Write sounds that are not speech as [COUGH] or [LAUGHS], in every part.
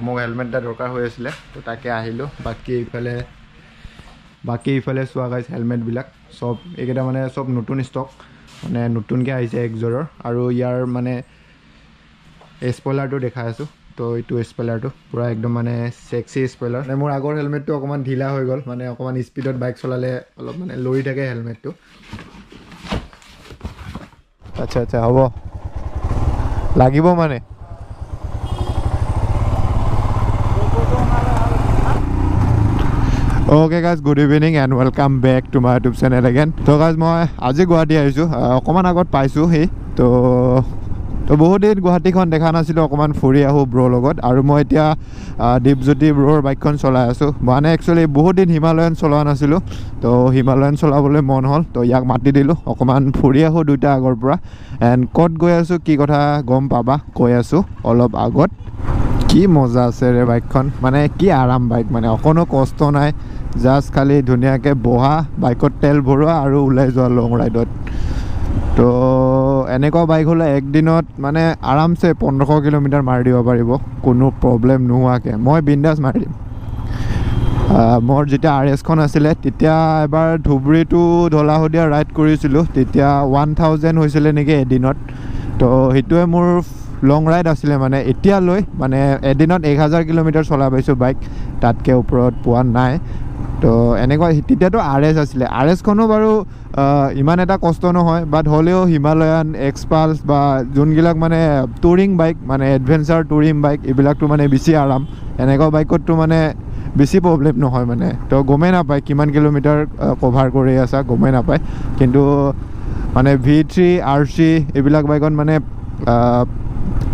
মোক হেলমেট এটা দৰকাৰ হৈ আছিলে তো তাকে আহিলোঁ। বাকী ইফালে বাকী ইফালে চোৱা গাইছ হেলমেটবিলাক চব এইকেইটা মানে চব নতুন ষ্টক মানে নতুনকৈ আহিছে একযোৰৰ আৰু ইয়াৰ মানে স্পইলাৰটো দেখাই আছোঁ। তো এইটো স্পইলাৰটো পূৰা একদম মানে চেক্সি স্পইলাৰ মানে মোৰ আগৰ হেলমেটটো অকণমান ঢিলা হৈ গ'ল। মানে অকণমান স্পীডত বাইক চলালে অলপ মানে লৰি থাকে হেলমেটটো আচ্ছা আচ্ছা হ'ব। লাগিব মানে। Okay guys good evening and welcome back to my YouTube channel again তো গাইজ মই আজি গুৱাহাটী আহিছোঁ। অকণমান আগত পাইছোঁ সেই তো তো বহুত দিন গুৱাহাটীখন দেখা নাছিলোঁ অকণমান ফুৰি আহোঁ ব্ৰ'ৰ লগত। আৰু মই এতিয়া দীপজ্যোতি ব্ৰ'ৰ বাইকখন চলাই আছোঁ। মানে একচুৱেলি বহুত দিন হিমালয়ান চলোৱা নাছিলোঁ। তো হিমালয়ান চলাবলৈ মন হ'ল। তো ইয়াক মাতি দিলোঁ। অকণমান ফুৰি আহোঁ দুইটা আগৰ পৰা। এণ্ড ক'ত গৈ আছোঁ কি কথা গম পাবা কৈ আছোঁ অলপ আগত। কি মজা আছে ৰে বাইকখন? মানে কি আৰাম বাইক মানে অকণো কষ্ট নাই। জাষ্ট খালি ধুনীয়াকৈ বহা বাইকত তেল ভৰোৱা আৰু ওলাই যোৱা লং ৰাইডত তো এনেকুৱা বাইক হ'লে একদিনত মানে আৰামছে পোন্ধৰশ কিলোমিটাৰ মাৰি দিব পাৰিব। কোনো প্ৰব্লেম নোহোৱাকৈ। মই বিন্দাছ মাৰি দিম। মোৰ যেতিয়া আৰ এছখন আছিলে তেতিয়া এবাৰ ধুবুৰী টু ঢলাশদিয়া ৰাইড কৰিছিলোঁ। তেতিয়া ওৱান থাউজেণ্ড হৈছিলে নেকি এদিনত। তো সেইটোৱে মোৰ লং ৰাইড আছিলে মানে এতিয়ালৈ মানে এদিনত এক হাজাৰ কিলোমিটাৰ চলাই পাইছোঁ বাইক তাতকৈ ওপৰত পোৱা নাই। তো এনেকুৱা তেতিয়াতো আৰ এছ আছিলে। আৰ এছখনো বাৰু ইমান এটা কষ্ট নহয় বাট হ'লেও হিমালয়ান এক্সপালছ বা যোনবিলাক মানে টুৰিং বাইক মানে এডভেঞ্চাৰ টুৰিং বাইক এইবিলাকতো মানে বেছি আৰাম। এনেকুৱা বাইকততো মানে বেছি প্ৰব্লেম নহয় মানে। তো গমেই নাপায় কিমান কিলোমিটাৰ কভাৰ কৰি আছা গমেই নাপায়। কিন্তু মানে ভি থ্ৰী আৰ চি এইবিলাক বাইকত মানে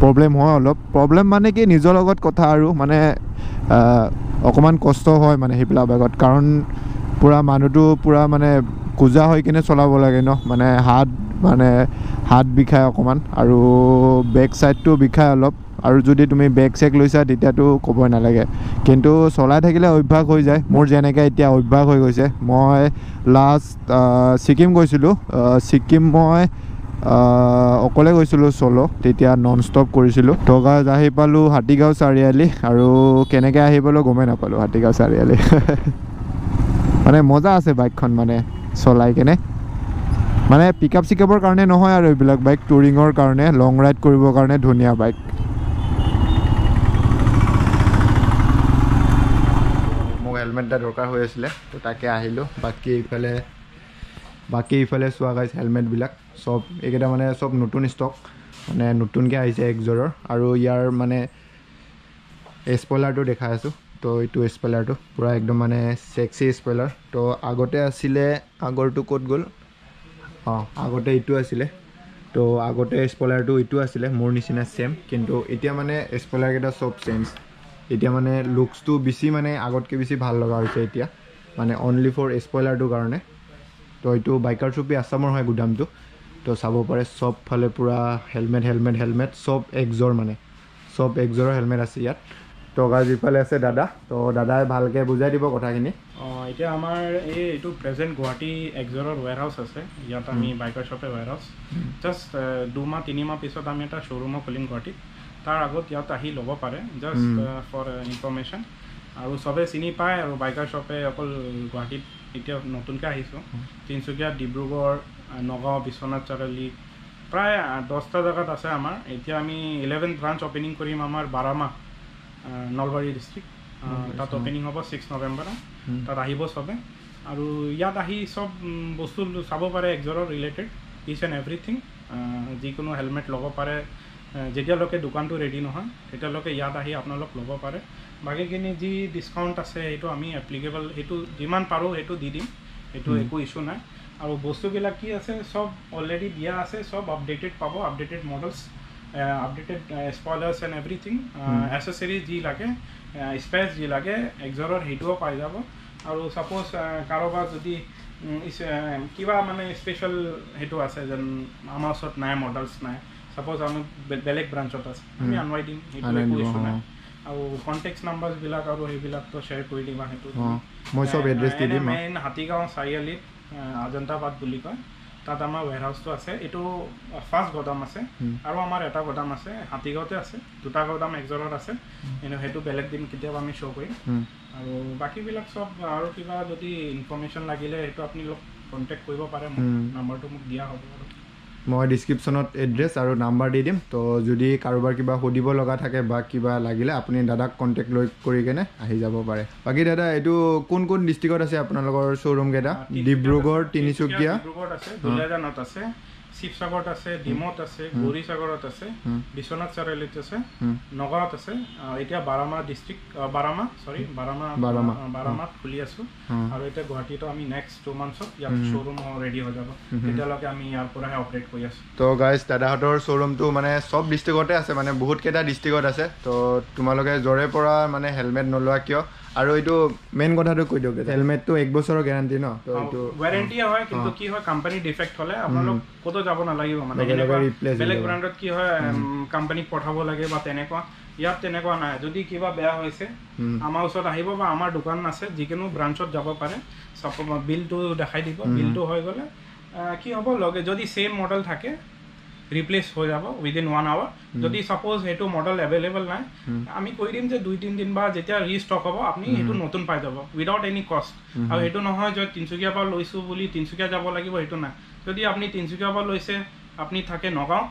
প্ৰব্লেম হয় অলপ। প্ৰব্লেম মানে কি নিজৰ লগত কথা আৰু মানে অকণমান কষ্ট হয় মানে সেইবিলাক বাইকত কাৰণ পূৰা মানুহটো পূৰা মানে কোজা হৈ কিনে চলাব লাগে ন মানে হাত মানে হাত বিষায় অকণমান আৰু বেক ছাইডটো বিষায় অলপ। আৰু যদি তুমি বেগ চেক লৈছা তেতিয়াতো ক'বই নালাগে। কিন্তু চলাই থাকিলে অভ্যাস হৈ যায়। মোৰ যেনেকৈ এতিয়া অভ্যাস হৈ গৈছে মই লাষ্ট ছিকিম গৈছিলোঁ। ছিকিম মই অকলে গৈছিলোঁ চ'ল' তেতিয়া নন ষ্টপ কৰিছিলোঁ। টগাজ আহি পালোঁ হাতীগাঁও চাৰিআলি আৰু কেনেকৈ আহি পালোঁ গমেই নাপালোঁ হাতীগাঁও চাৰিআলি। [LAUGHS] মানে মজা আছে বাইকখন মানে চলাই কেনে। মানে পিক আপ চিক আপৰ কাৰণে নহয় আৰু এইবিলাক বাইক টুৰিঙৰ কাৰণে লং ৰাইড কৰিবৰ কাৰণে ধুনীয়া বাইক। মোক হেলমেট এটা দৰকাৰ হৈ আছিলে তো তাকে আহিলোঁ। বাকী ইফালে বাকী ইফালে চোৱা গাইছ হেলমেটবিলাক। চব এইকেইটা মানে চব নতুন ষ্টক মানে নতুনকৈ আহিছে একযোৰৰ আৰু ইয়াৰ মানে স্পইলাৰটো দেখাই আছোঁ। তো এইটো স্পইলাৰটো পূৰা একদম মানে চেক্সি স্পইলাৰ তো আগতে আছিলে আগৰটো ক'ত গ'ল? অঁ আগতে এইটো আছিলে। তো আগতে স্পইলাৰটো এইটো আছিলে মোৰ নিচিনা ছেম কিন্তু এতিয়া মানে স্পইলাৰকেইটা চব চেঞ্জ এতিয়া মানে লুকছটো বেছি মানে আগতকৈ বেছি ভাল লগা হৈছে এতিয়া। মানে অনলি ফৰ স্পইলাৰটোৰ কাৰণে। তো এইটো বাইকাৰ চুপি আছামৰ হয় গুদামটো। তো চাব পাৰে চব ফালে পূৰা হেলমেট হেলমেট হেলমেট চব একযোৰ মানে। চব একযোৰৰ হেলমেট আছে ইয়াত। গাজ ইফালে আছে দাদা। তো দাদাই ভালকৈ বুজাই দিব কথাখিনি। অঁ এতিয়া আমাৰ এই এইটো প্ৰেজেণ্ট গুৱাহাটী একজৰৰ ৱেৰ হাউচ আছে। ইয়াত আমি বাইকৰ শ্বপে ৱেৰ হাউচ জাষ্ট দুমাহ তিনিমাহ পিছত আমি এটা শ্ব'ৰুমো খুলিম গুৱাহাটীত। তাৰ আগত ইয়াত আহি ল'ব পাৰে। জাষ্ট ফৰ ইনফৰ্মেশ্যন আৰু চবে চিনি পায় আৰু বাইকাৰ শ্বপে অকল গুৱাহাটীত এতিয়া নতুনকৈ আহিছোঁ। তিনিচুকীয়া ডিব্ৰুগড় নগাঁও বিশ্বনাথ চাৰিআলি প্ৰায় দহটা জেগাত আছে আমাৰ। এতিয়া আমি ইলেভেন ব্ৰাঞ্চ অপেনিং কৰিম আমাৰ বাৰামাহ নলবাৰী ডিষ্ট্ৰিক্ট তাত অপেনিং হ'ব ছিক্স নৱেম্বৰ তাত আহিব চবে। আৰু ইয়াত আহি চব বস্তু চাব পাৰে একযোৰৰ ৰিলেটেড ইচ এণ্ড এভৰিথিং যিকোনো হেলমেট ল'ব পাৰে। যেতিয়ালৈকে দোকানটো ৰেডি নহয় তেতিয়ালৈকে ইয়াত আহি আপোনালোক ল'ব পাৰে। বাকীখিনি যি ডিছকাউণ্ট আছে সেইটো আমি এপ্লিকেবল সেইটো যিমান পাৰোঁ সেইটো দি দিম। সেইটো একো ইছ্যু নাই। আৰু বস্তুবিলাক কি আছে চব অলৰেডি দিয়া আছে চব আপডেটেড পাব updated models updated spoilers and everything accessories যি লাগে স্পেচ যি লাগে একযোৰৰ সেইটোও পাই যাব। আৰু ছাপ'জ কাৰোবাৰ যদি কিবা মানে স্পেচিয়েল সেইটো আছে যেন আমাৰ ওচৰত নাই মডেলছ নাই। ছাপ'জ আমি বেলেগ ব্ৰাঞ্চত আছে আমি আনোৱাই দিম সেইটো একো ইছ্যু নাই। আৰু কণ্টেক্ট নাম্বাৰছবিলাক আৰু সেইবিলাকতো শ্বেয়াৰ কৰি দিবা সেইটো মই চব এড্ৰেছ দি দিম। মেইন হাতীগাঁও চাৰিআলিত আহ, আজন্তাবাদ বুলি কয়। তাত আমাৰ ৱেৰ হাউচটো আছে। এইটো ফাৰ্ষ্ট গোদাম আছে। আৰু আমাৰ এটা গোদাম আছে হাতীগাঁৱতে আছে। দুটা গোদাম একজনত আছে। কিন্তু সেইটো বেলেগ দিন কেতিয়াবা আমি শ্ব' কৰিম। আৰু বাকীবিলাক চব আৰু কিবা যদি ইনফৰ্মেশ্যন লাগিলে সেইটো আপুনি কণ্টেক্ট কৰিব পাৰে। মোক। নাম্বাৰটো মোক দিয়া হ'ব। মই ডিছক্ৰিপশ্যনত এড্ৰেছ আৰু নাম্বাৰ দি দিম। তো যদি কাৰোবাৰ কিবা সুধিব লগা থাকে বা কিবা লাগিলে আপুনি দাদাক কণ্টেক্ট লৈ কৰি কেনে আহি যাব পাৰে। বাকী দাদা এইটো কোন কোন ডিষ্ট্ৰিক্টত আছে আপোনালোকৰ শ্ব'ৰুমকেইটা ডিব্ৰুগড় আছে, তিনিচুকীয়া। শিৱসাগৰত আছে ডিমত আছে গৌৰীসাগৰত আছে। বিশ্বনাথ চাৰিআলিত আছে। নগাঁৱত আছে এতিয়া বাৰামা ডিষ্ট্ৰিক্ট বাৰামা চৰি বাৰামা বাৰামাত খুলি আছোঁ। আৰু এতিয়া গুৱাহাটীতো আমি নেক্সট টু মান্থছত ইয়াত শ্ব'ৰুম ৰেডি হৈ যাব। তেতিয়ালৈকে আমি ইয়াৰ পৰাহে অপাৰেট কৰি আছোঁ। তো গাইজ দাদাহঁতৰ শ্ব'ৰুমটো মানে চব ডিষ্ট্ৰিক্টতে আছে মানে বহুতকেইটা ডিষ্ট্ৰিক্টত আছে। তো তোমালোকে য'ৰে পৰা মানে হেলমেট নলোৱা কিয়? আৰু এইটো মেইন কথাটো কৈ দিয়ক হেলমেটটো এক বছৰৰ গেৰাণ্টি ন? তো এইটো ৱাৰেণ্টিয়ে হয় কিন্তু কি হয় কোম্পানী ডিফেক্ট হ'লে আপোনালোক ক'তো যাব নালাগিব মানে। বেলেগ। ব্ৰেণ্ডত কি হয় কোম্পানীক পঠাব লাগে বা তেনেকুৱা ইয়াত তেনেকুৱা নাই। যদি কিবা বেয়া হৈছে। আমাৰ ওচৰত আহিব বা আমাৰ দোকান আছে যিকোনো ব্ৰাঞ্চত যাব পাৰে। বিলটো দেখাই দিব বিলটো হৈ গ'লে কি হ'ব লগে যদি ছেইম মডেল থাকে ৰিপ্লেচ হৈ যাব উইদিন ওৱান আৱাৰ যদি ছাপ'জ সেইটো মডেল এভেইলেবল নাই আমি কৈ দিম যে দুই তিনিদিন বা যেতিয়া ৰিষ্টক হ'ব আপুনি সেইটো নতুন পাই যাব উইদাউট এনি কষ্ট আৰু সেইটো নহয় যে তিনিচুকীয়াৰ পৰা লৈছোঁ বুলি তিনিচুকীয়া যাব লাগিব সেইটো নাই। যদি আপুনি তিনিচুকীয়াৰ পৰা লৈছে আপুনি থাকে নগাঁৱত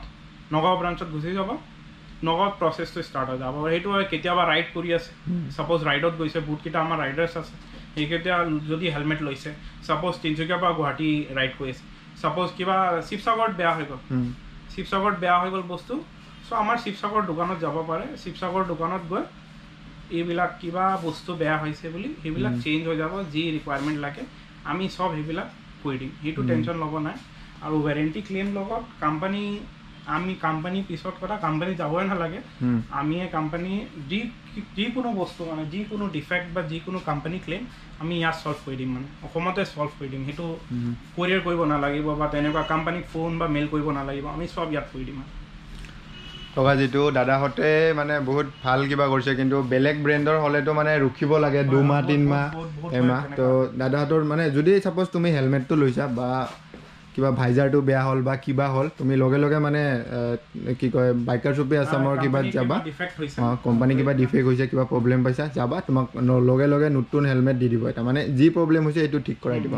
নগাঁও ব্ৰাঞ্চত গুচি যাব নগাঁৱত প্ৰচেছটো ষ্টাৰ্ট হৈ যাব। সেইটো কেতিয়াবা ৰাইড কৰি আছে। ছাপ'জ ৰাইডত গৈছে বহুতকেইটা আমাৰ ৰাইডাৰ্ছ আছে। সেইকেইটা যদি হেলমেট লৈছে ছাপ'জ তিনিচুকীয়াৰ পৰা গুৱাহাটী ৰাইড কৰি আছে। ছাপ'জ কিবা শিৱসাগৰত বেয়া হৈ গ'ল। শিৱসাগৰত বেয়া হৈ গ'ল বস্তু। চ' আমাৰ শিৱসাগৰ দোকানত যাব পাৰে। শিৱসাগৰ দোকানত গৈ এইবিলাক কিবা বস্তু বেয়া হৈছে বুলি সেইবিলাক চেঞ্জ হৈ যাব যি ৰিকুৱাৰমেণ্ট লাগে আমি চব সেইবিলাক কৰি দিম। সেইটো টেনশ্যন ল'ব নাই। আৰু ৱাৰেণ্টি ক্লেইম লগত কোম্পানী আমি কোম্পানী পিছত কথা কোম্পানী যাবই নালাগে। আমিয়ে কোম্পানী যি যিকোনো বস্তু মানে যিকোনো ডিফেক্ট বা যিকোনো কোম্পানী ক্লেইম আমি ইয়াত ছল্ভ কৰি দিম মানে অসমতে ছল্ভ কৰি দিম। সেইটো কৰিয়াৰ কৰিব নালাগিব বা তেনেকুৱা কোম্পানীক ফোন বা মেইল কৰিব নালাগিব আমি চব ইয়াত কৰি দিম। টকা যিটো দাদাহঁতে মানে বহুত ভাল কিবা কৰিছে কিন্তু বেলেগ ব্ৰেণ্ডৰ হ'লেতো মানে ৰখিব লাগে দুমাহ তিনিমাহ এমাহ। তো দাদাহঁতৰ মানে যদি চাপ'জ তুমি হেলমেটটো লৈছা বা কিবা ভাইজাৰটো বেয়া হ'ল বা কিবা হ'ল তুমি লগে লগে মানে কি কয় বাইকাৰ শ্বপে আছামৰ কোম্পানী যাবা। অঁ কোম্পানী কিবা ডিফেক্ট হৈছে কিবা প্ৰব্লেম পাইছা যাবা। তোমাক লগে লগে নতুন হেলমেট দি দিব এটা। মানে যি প্ৰব্লেম হৈছে এইটো ঠিক কৰাই দিব।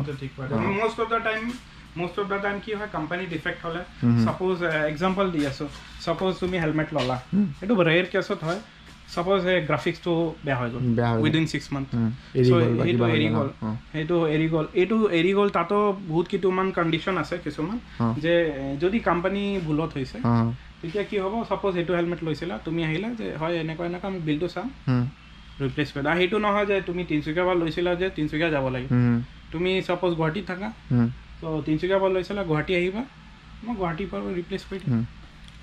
most of the time কি হয় কোম্পানী ডিফেক্ট হ'লে চাপ'জ এক্সাম্পল দি আছোঁ। চাপ'জ তুমি হেলমেট ল'লা। সেইটো ৰেয়াৰ কেছত হয়। চাপ'জ এই গ্ৰাফিক্সটো বেয়া হৈ গ'ল। উইদিন ছিক্স মান্থ সেইটো এৰি গ'ল। সেইটো এৰি গ'ল। এইটো এৰি গ'ল তাতো বহুত কেইটামান কণ্ডিশ্যন আছে কিছুমান। যে যদি কোম্পানী ভুলত হৈছে তেতিয়া কি হ'ব? চাপ'জ এইটো হেলমেট লৈছিলা তুমি আহিলা যে হয় এনেকুৱা এনেকুৱা আমি বিলটো চাম। ৰিপ্লেচ কৰি দিয়া সেইটো নহয় যে তুমি তিনিচুকীয়াৰ পৰা লৈছিলা যে তিনিচুকীয়া যাব লাগে। হুম, তুমি চাপ'জ গুৱাহাটীত থাকা। ত' তিনিচুকীয়াৰ পৰা লৈছিলা গুৱাহাটী আহিবা। মই গুৱাহাটীৰ পৰা ৰিপ্লেচ কৰি দিম।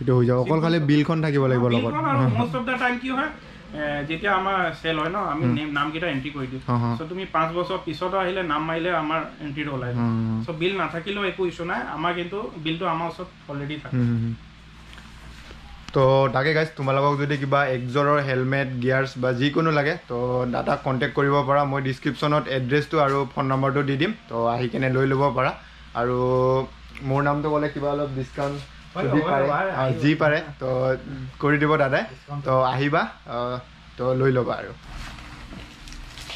সেইটো হৈ যাব। অকল খালি বিলখন থাকিব লাগিব লগত। মষ্ট অফ দ্য টাইম কি হয় যেতিয়া আমাৰ চেল হয় ন আমি নেম- নামকেইটা এণ্ট্ৰি কৰি দিওঁ। চ' তুমি পাঁচ বছৰ পিছতো আহিলে নাম মাৰিলে আমাৰ এণ্ট্ৰিটো ওলাই যায়। চ' বিল নাথাকিলেও একো ইছ্যু নাই। আমাৰ কিন্তু বিলটো আমাৰ ওচৰত অলৰেডি থাকে। তো তাকে গাইজ তোমালোকক যদি কিবা একজৰৰ হেলমেট গিয়াৰ্ছ বা যিকোনো লাগে তো দাদাক কণ্টেক্ট কৰিব পাৰা। মই ডিছক্ৰিপশ্যনত এড্ৰেছটো আৰু ফোন নম্বৰটো দি দিম। তো আহি কেনে লৈ ল'ব পাৰা। আৰু মোৰ নামটো ক'লে কিবা অলপ ডিছকাউণ্ট যদি হৈ পাৰে অঁ, আহিব। যি পাৰে তো কৰি দিব দাদাই তো আহিবা তো লৈ ল'বা আৰু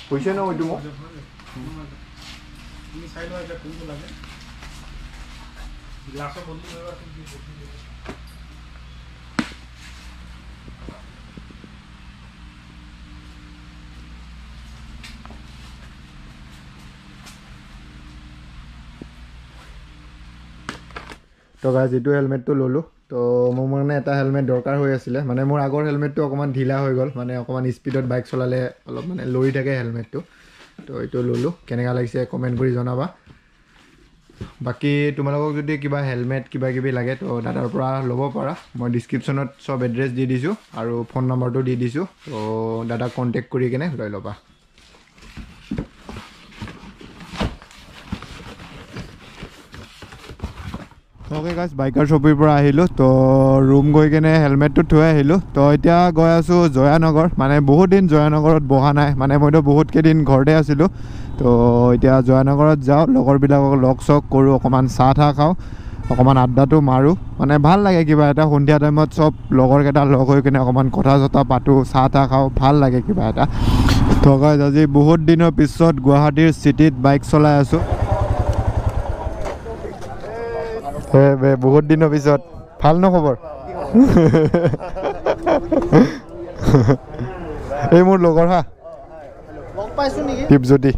কৈছে ন এইটো মোক চাই লোৱা এতিয়া কোনটো লাগে গ্লাছৰ বদলি কৰিবা তুমি কি বদলি কৰিবা? তো গাইজ যিটো হেলমেটটো ল'লোঁ তো মোৰ মানে এটা হেলমেট দৰকাৰ হৈ আছিলে। মানে মোৰ আগৰ হেলমেটটো অকণমান ঢিলা হৈ গ'ল। মানে অকণমান স্পীডত বাইক চলালে অলপ মানে লৰি থাকে হেলমেটটো তো এইটো ল'লোঁ। কেনেকুৱা লাগিছে কমেণ্ট কৰি জনাবা। বাকী তোমালোকক যদি কিবা হেলমেট কিবা কিবি লাগে তো দাদাৰ পৰা ল'ব পাৰা। মই ডিছক্ৰিপশ্যনত চব এড্ৰেছ দি দিছোঁ আৰু ফোন নম্বৰটো দি দিছোঁ। তো দাদাক কণ্টেক্ট কৰি কেনে লৈ ল'বা। অ'কে গাইজ বাইকাৰ শ্বপিৰ পৰা আহিলোঁ। তো ৰুম গৈ কিনে হেলমেটটো থৈ আহিলোঁ। তো এতিয়া গৈ আছোঁ জয়ানগৰ। মানে বহুত দিন জয়ানগৰত বহা নাই। মানে মইতো বহুত কেইদিন ঘৰতে আছিলোঁ। তো এতিয়া জয়ানগৰত যাওঁ লগৰবিলাকক লগ চগ কৰোঁ অকণমান চাহ তাহ খাওঁ অকণমান আড্ডাটো মাৰোঁ। মানে ভাল লাগে কিবা এটা। সন্ধিয়া টাইমত চব লগৰকেইটা লগ হৈ কিনে অকণমান কথা চথা পাতোঁ চাহ তাহ খাওঁ ভাল লাগে কিবা এটা। তো গাইজ আজি বহুত দিনৰ পিছত গুৱাহাটীৰ চিটিত বাইক চলাই আছোঁ হে বে বহুত দিনৰ পিছত। ভাল ন খবৰ? এই মোৰ লগৰ হা। দীপজ্যোতি।